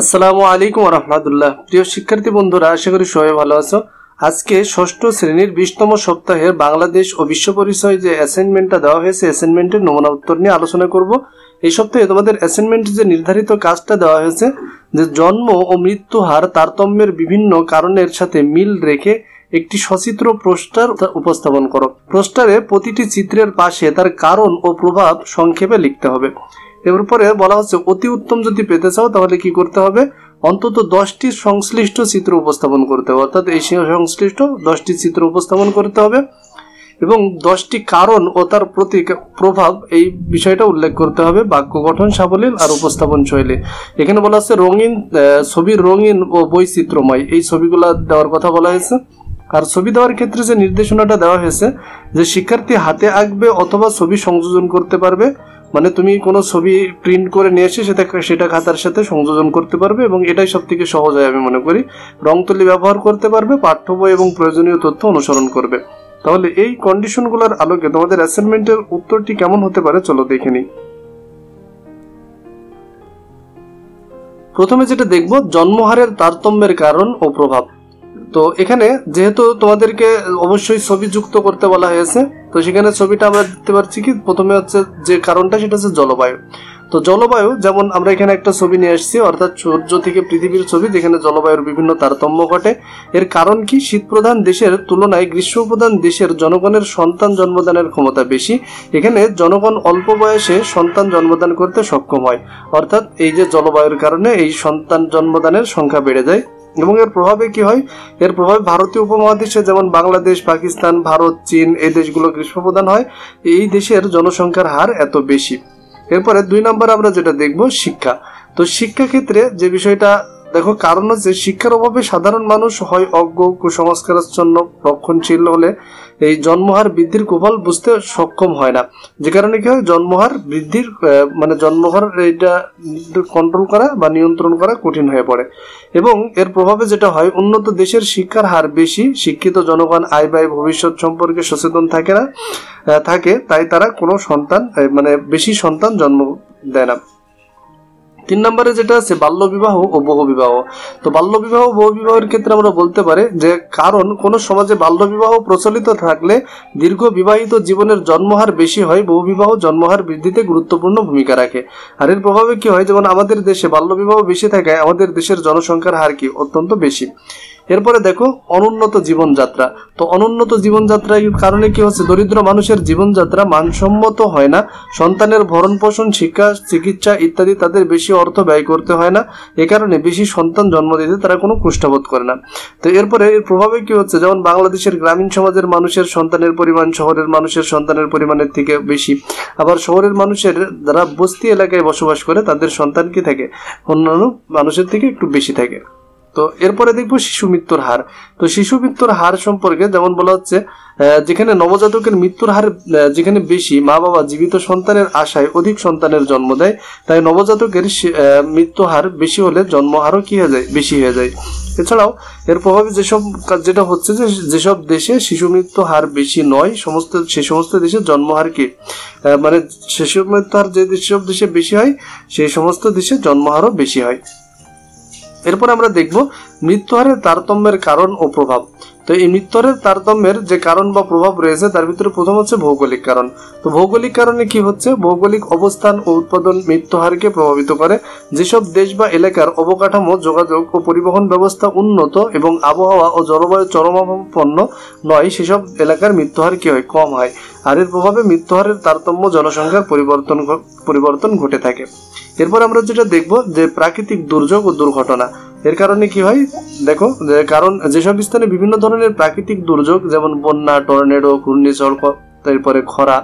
আসসালামু আলাইকুম রহমতুল্লাহ প্রিয় শিক্ষার্থী বন্ধুরা, আশা করি সবাই ভালো আছো। আজকে ষষ্ঠ শ্রেণির বিশতম সপ্তাহের বাংলাদেশ ও বিশ্ব পরিচয় যে অ্যাসাইনমেন্টটা দেওয়া হয়েছে অ্যাসাইনমেন্টের নমুনা উত্তর নিয়ে আলোচনা করব। এই সপ্তাহে তোমাদের অ্যাসাইনমেন্টে যে নির্ধারিত কাজটা দেওয়া হয়েছে, যে জন্ম ও মৃত্যু হার তারতম্যের বিভিন্ন কারণের সাথে মিল রেখে একটি সচিত্র পোস্টার উপস্থাপন করো। পোস্টারে প্রতিটি চিত্রের পাশে তার কারণ ও প্রভাব সংক্ষেপে লিখতে হবে। এরপরে বলা হচ্ছে, অতি উত্তম যদি পেতে চাও, তাহলে কি করতে হবে? অন্তত দশটি সংশ্লিষ্ট চিত্র উপস্থাপন করতে হবে। অর্থাৎ এই সংশ্লিষ্ট দশটি চিত্র উপস্থাপন করতে হবে এবং দশটি কারণ ও তার প্রতি প্রভাব এই বিষয়টা উল্লেখ করতে হবে। বাক্য গঠন, সাবলীল আর উপস্থাপন শৈলী। এখানে বলা হচ্ছে রঙিন ছবির রঙিন ও বৈচিত্র্যময়। এই ছবিগুলো দেওয়ার কথা বলা হয়েছে। আর ছবি দেওয়ার ক্ষেত্রে যে নির্দেশনাটা দেওয়া হয়েছে যে শিক্ষার্থী হাতে আঁকবে অথবা ছবি সংযোজন করতে পারবে মানে তুমি কোনো ছবি প্রিন্ট করে নিয়ে এসে সেটা সেটা খাতার সাথে সংযোজন করতে পারবে এবং এটাই সব থেকে সহজ হয় আমি মনে করি। রং তুলি ব্যবহার করতে পারবে, পাঠ্য বই এবং প্রয়োজনীয় তথ্য অনুসরণ করবে। তাহলে এই কন্ডিশনগুলোর আলোকে তোমাদের অ্যাসাইনমেন্টের উত্তরটি কেমন হতে পারে চলো দেখে নিই। প্রথমে যেটা দেখব, জন্মহারের তারতম্যের কারণ ও প্রভাব। তো এখানে যেহেতু তোমাদেরকে অবশ্যই ছবি যুক্ত করতে বলা হয়েছে, তো সেখানে ছবিটা আমরা দেখতে পাচ্ছি কি, প্রথমে হচ্ছে যে কারণটা সেটা হচ্ছে জলবায়ু। তো জলবায়ু, যেমন আমরা এখানে একটা ছবি নিয়ে এসেছি, অর্থাৎ সূর্য থেকে পৃথিবীর ছবি, যেখানে জলবায়ুর বিভিন্ন তারতম্য ঘটে। এর কারণ কি, শীত প্রধান দেশের তুলনায় গ্রীষ্ম প্রধান দেশের জনগণের সন্তান জন্মদানের ক্ষমতা বেশি। এখানে জনগণ অল্প বয়সে সন্তান জন্মদান করতে সক্ষম হয়। অর্থাৎ এই যে জলবায়ুর কারণে এই সন্তান জন্মদানের সংখ্যা বেড়ে যায়। এবং এর প্রভাবে কি হয়? এর প্রভাবে ভারতীয় উপমহাদেশে যেমন বাংলাদেশ, পাকিস্তান, ভারত, চীন এই দেশগুলো গ্রীষ্মপ্রধান হয়, এই দেশের জনসংখ্যার হার এত বেশি। এরপরে দুই নম্বর আমরা যেটা দেখব শিক্ষা। তো শিক্ষা ক্ষেত্রে যে বিষয়টা দেখো, কারণ হচ্ছে শিক্ষার অভাবে সাধারণ মানুষ হয় অজ্ঞ কুসংস্কারাচ্ছন্ন রক্ষণশীল হলে এই জন্মহার বৃদ্ধির কুফল বুঝতে সক্ষম হয় না। যে কারণে কি হয়, জন্মহার বৃদ্ধির মানে জন্মহার এটা কন্ট্রোল করা বা নিয়ন্ত্রণ করা কঠিন হয়ে পড়ে। এবং এর প্রভাবে যেটা হয়, উন্নত দেশের শিক্ষার হার বেশি, শিক্ষিত জনগণ আয় ব্যয় ভবিষ্যৎ সম্পর্কে সচেতন থাকে না থাকে, তাই তারা কোনো সন্তান মানে বেশি সন্তান জন্ম দেয় না। তিন নম্বরে যেটা আছে, বাল্য বিবাহ ও বহু বিবাহ। তো বাল্য বিবাহ বহু বিবাহের ক্ষেত্রে আমরা বলতে পারি যে, কারণ কোন সমাজে বাল্য বিবাহ প্রচলিত থাকলে দীর্ঘ বিবাহিত জীবনের জন্মহার বেশি হয়, বহু বিবাহ জন্মহার বৃদ্ধিতে গুরুত্বপূর্ণ ভূমিকা রাখে। আর এর প্রভাবে কি হয়? যেমন আমাদের দেশে বাল্য বিবাহ বেশি থাকায় আমাদের দেশের জনসংখ্যার হার কি? অত্যন্ত বেশি। এরপরে দেখো, অনুন্নত জীবনযাত্রা। তো অনুন্নত জীবনযাত্রার কারণে কি হচ্ছে? দরিদ্র মানুষের জীবনযাত্রা মানসম্মত হয় না। সন্তানের ভরণ পোষণ শিক্ষা, চিকিৎসা ইত্যাদি তাদের বেশি অর্থ ব্যয় করতে হয় না। এ কারণে বেশি সন্তান জন্ম দিতে তারা কোনো কুষ্ঠবোধ করে না। তো এরপরে এর প্রভাবে কি হচ্ছে? যেমন বাংলাদেশের গ্রামীণ সমাজের মানুষের সন্তানের পরিমাণ, শহরের মানুষের সন্তানের পরিমাণের থেকে বেশি। আবার শহরের মানুষের যারা বস্তি এলাকায় বসবাস করে, তাদের সন্তান কি থাকে? অন্যান্য মানুষের থেকে একটু বেশি থাকে। তো এরপরে দেখব শিশু মৃত্যুর হার। তো শিশু মৃত্যুর হার সম্পর্কে যেমন বলা হচ্ছে যেখানে নবজাতকের মৃত্যুর হার যেখানে বেশি মা বাবা জীবিত সন্তানের আশায় অধিক সন্তানের জন্ম দেয়, তাই নবজাতকের মৃত্যু হার বেশি হলে জন্ম হারও কি হয়ে যায়? বেশি হয়ে যায়। এছাড়াও এর প্রভাবে যেসব যেটা হচ্ছে যে যেসব দেশে শিশু মৃত্যু হার বেশি নয়, সমস্ত, সে সমস্ত দেশে জন্ম হার কি? মানে শিশু মৃত্যু হার যে যেসব দেশে বেশি হয় সেই সমস্ত দেশে জন্ম হারও বেশি হয়। এরপর আমরা দেখব মৃত্যুহারের তারতম্যের কারণ ও প্রভাব। তো এই মৃত্যুহারের তারতম্যের যে কারণ বা প্রভাব রয়েছে, তার ভিতরে প্রথম হচ্ছে ভৌগোলিক কারণ। তো ভৌগোলিক কারণে কি হচ্ছে? ভৌগোলিক অবস্থান ও উৎপাদন মৃত্যুহারকে প্রভাবিত করে। যেসব দেশ বা এলাকার অবকাঠামো, যোগাযোগ ও পরিবহন ব্যবস্থা উন্নত এবং আবহাওয়া ও জলবায়ু চরমাপন্ন নয়, সেসব এলাকার মৃত্যুহার কি হয়? কম হয়। আর এর প্রভাবে মৃত্যুহারের তারতম্য জনসংখ্যার পরিবর্তন পরিবর্তন ঘটে থাকে। এরপর আমরা যেটা দেখব যে প্রাকৃতিক দুর্যোগ ও দুর্ঘটনা। এর কারণে কি হয়? দেখো কারণ যেসব স্থানে বিভিন্ন ধরনের প্রাকৃতিক দুর্যোগ, যেমন বন্যা, টর্নেডো, ঘূর্ণিঝড় তারপরে খরা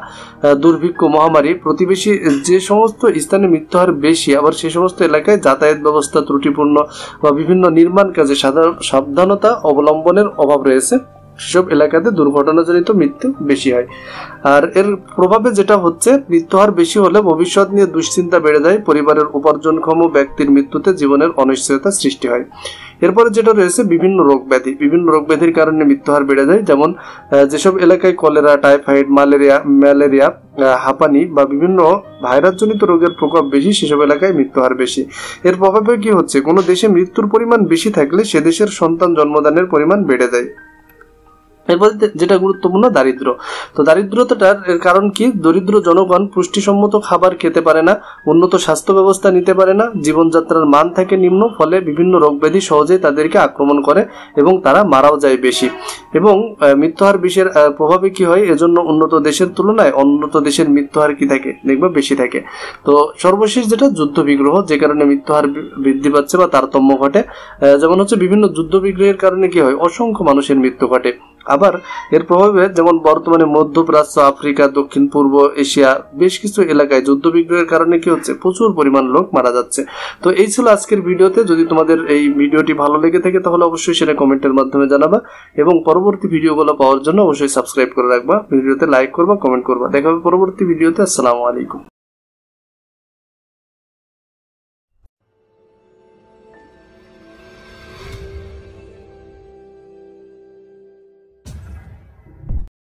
দুর্ভিক্ষ, মহামারী, প্রতিবেশী যে সমস্ত স্থানে মৃত্যু হার বেশি, আবার সে সমস্ত এলাকায় যাতায়াত ব্যবস্থা ত্রুটিপূর্ণ বা বিভিন্ন নির্মাণ কাজে সাধারণ সাবধানতা অবলম্বনের অভাব রয়েছে। সেসব এলাকাতে দুর্ঘটনাজনিত মৃত্যু বেশি হয়। আর এর প্রভাবে যেটা হচ্ছে মৃত্যু হার বেশি হলে ভবিষ্যৎ নিয়ে দুশ্চিন্তা বেড়ে যায়, পরিবারের উপার্জনক্ষম ব্যক্তির মৃত্যুতে জীবনের অনিশ্চয়তা সৃষ্টি হয়। এরপরে যেটা রয়েছে, বিভিন্ন রোগ ব্যাধি। বিভিন্ন রোগ ব্যাধির কারণে মৃত্যুহার বেড়ে যায়, যেমন যেসব এলাকায় কলেরা, টাইফয়েড ম্যালেরিয়া ম্যালেরিয়া হাঁপানি বা বিভিন্ন ভাইরাসজনিত রোগের প্রকোপ বেশি, সেসব এলাকায় মৃত্যুহার বেশি। এর প্রভাবে কি হচ্ছে? কোনো দেশে মৃত্যুর পরিমাণ বেশি থাকলে সে দেশের সন্তান জন্মদানের পরিমাণ বেড়ে যায়। এরপর যেটা গুরুত্বপূর্ণ, দারিদ্র। তো দারিদ্রতাটার কারণ কি? দরিদ্র জনগণ পুষ্টিসম্মত খাবার খেতে পারে না, উন্নত স্বাস্থ্য ব্যবস্থা নিতে পারে না, জীবনযাত্রার মান থাকে নিম্ন, ফলে বিভিন্ন রোগ ব্যাধি সহজেই তাদেরকে আক্রমণ করে এবং তারা মারাও যায় বেশি। এবং মৃত্যুহার বিষের প্রভাবে কি হয়? এজন্য উন্নত দেশের তুলনায় উন্নত দেশের মৃত্যুহার কি থাকে? দেখবে, বেশি থাকে। তো সর্বশেষ যেটা যুদ্ধ বিগ্রহ যে কারণে মৃত্যুহার বৃদ্ধি পাচ্ছে বা তারতম্য ঘটে যেমন হচ্ছে বিভিন্ন যুদ্ধ বিগ্রহের কারণে কি হয়? অসংখ্য মানুষের মৃত্যু ঘটে। আবার এর প্রভাবে যেমন বর্তমানে মধ্যপ্রাচ্য, আফ্রিকা, দক্ষিণ, পূর্ব এশিয়া বেশ কিছু এলাকায় যুদ্ধ বিগ্রহের কারণে কি হচ্ছে? প্রচুর পরিমাণ লোক মারা যাচ্ছে। তো এই ছিল আজকের ভিডিওতে। যদি তোমাদের এই ভিডিওটি ভালো লেগে থাকে, তাহলে অবশ্যই সেটা কমেন্টের মাধ্যমে জানাবা এবং পরবর্তী ভিডিওগুলো পাওয়ার জন্য অবশ্যই সাবস্ক্রাইব করে রাখবা। ভিডিওতে লাইক করবা, কমেন্ট করবা। দেখা হবে পরবর্তী ভিডিওতে। আসসালামু আলাইকুম।